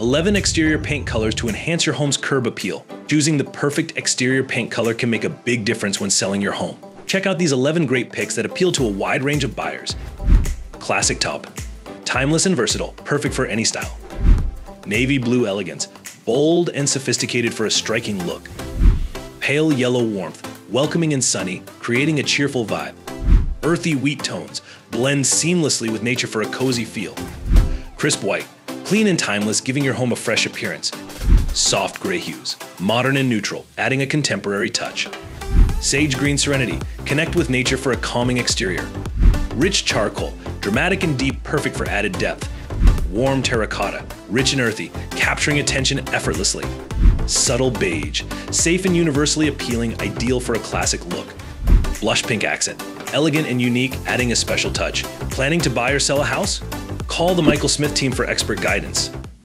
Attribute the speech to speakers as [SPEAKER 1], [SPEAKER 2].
[SPEAKER 1] 11 exterior paint colors to enhance your home's curb appeal. Choosing the perfect exterior paint color can make a big difference when selling your home. Check out these 11 great picks that appeal to a wide range of buyers. Classic taupe. Timeless and versatile, perfect for any style. Navy blue elegance, bold and sophisticated for a striking look. Pale yellow warmth, welcoming and sunny, creating a cheerful vibe. Earthy wheat tones, blend seamlessly with nature for a cozy feel. Crisp white, clean and timeless, giving your home a fresh appearance. Soft gray hues, modern and neutral, adding a contemporary touch. Sage green serenity, connect with nature for a calming exterior. Rich charcoal, dramatic and deep, perfect for added depth. Warm terracotta, rich and earthy, capturing attention effortlessly. Subtle beige, safe and universally appealing, ideal for a classic look. Blush pink accent, elegant and unique, adding a special touch. Planning to buy or sell a house? Call the Michael Smith team for expert guidance.